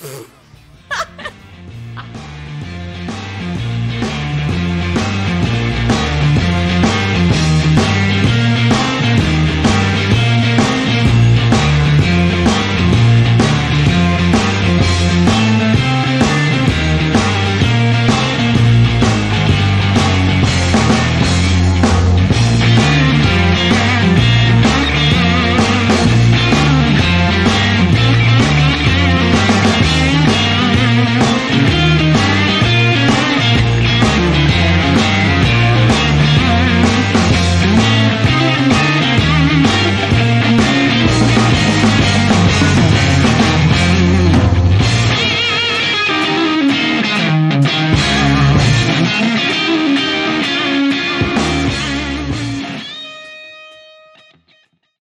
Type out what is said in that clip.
Pfft.